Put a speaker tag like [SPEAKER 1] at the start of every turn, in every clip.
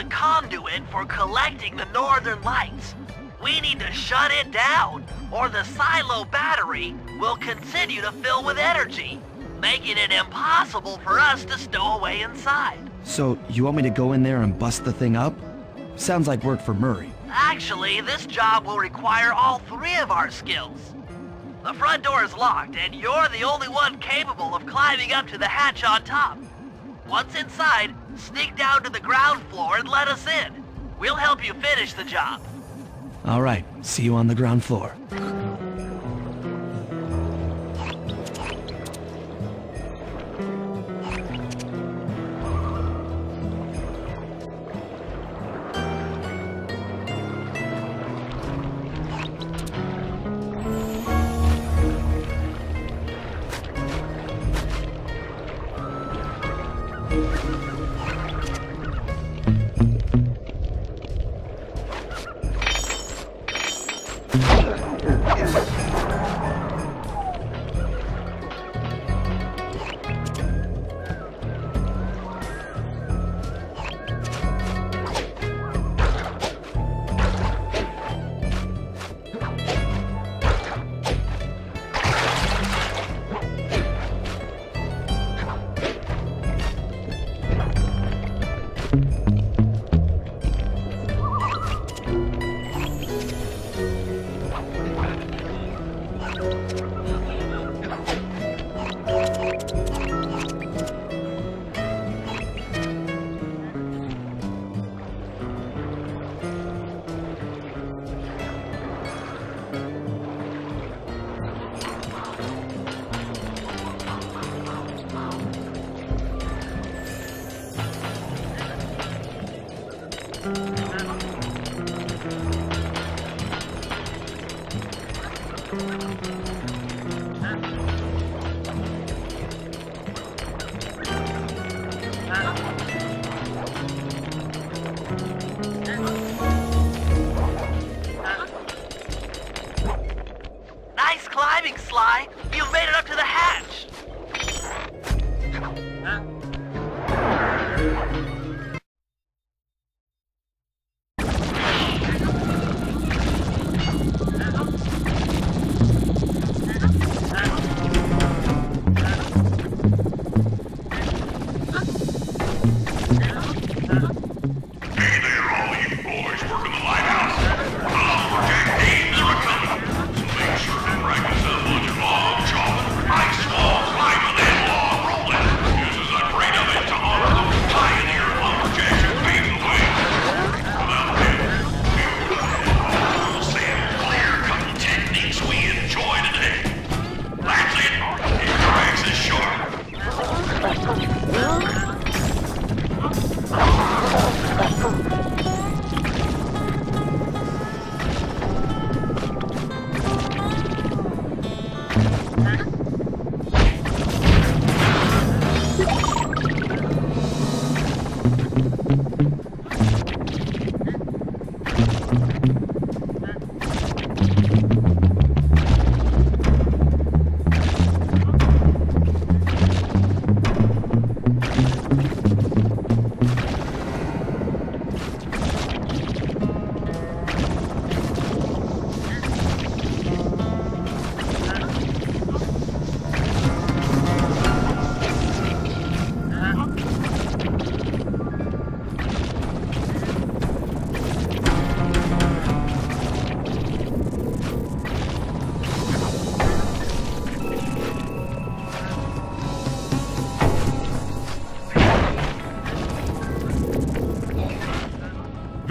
[SPEAKER 1] the conduit for collecting the Northern Lights. We need to shut it down or the silo battery will continue to fill with energy, making it impossible for us to stow away inside.
[SPEAKER 2] So, you want me to go in there and bust the thing up? Sounds like work for Murray.
[SPEAKER 1] Actually, this job will require all three of our skills. The front door is locked, and you're the only one capable of climbing up to the hatch on top. Once inside, sneak down to the ground floor and let us in. We'll help you finish the job.
[SPEAKER 2] All right, see you on the ground floor.
[SPEAKER 3] Yes.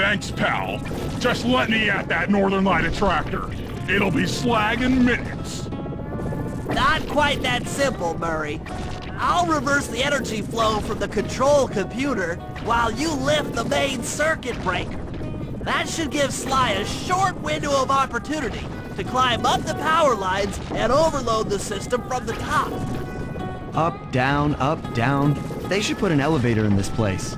[SPEAKER 4] Thanks, pal. Just let me at that Northern Light attractor. It'll be slag in minutes.
[SPEAKER 1] Not quite that simple, Murray. I'll reverse the energy flow from the control computer while you lift the main circuit breaker. That should give Sly a short window of opportunity to climb up the power lines and overload the system from the top.
[SPEAKER 2] Up, down, up, down. They should put an elevator in this place.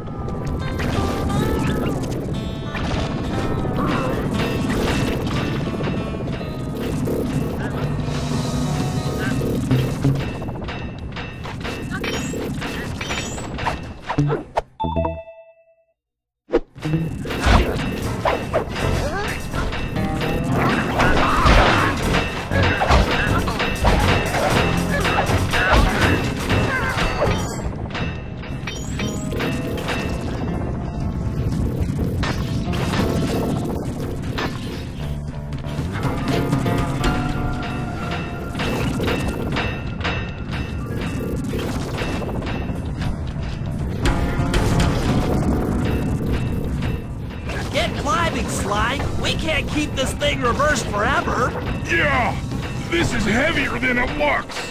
[SPEAKER 1] Thank you. Slime. We can't keep this thing reversed forever.
[SPEAKER 4] Yeah, this is heavier than it looks.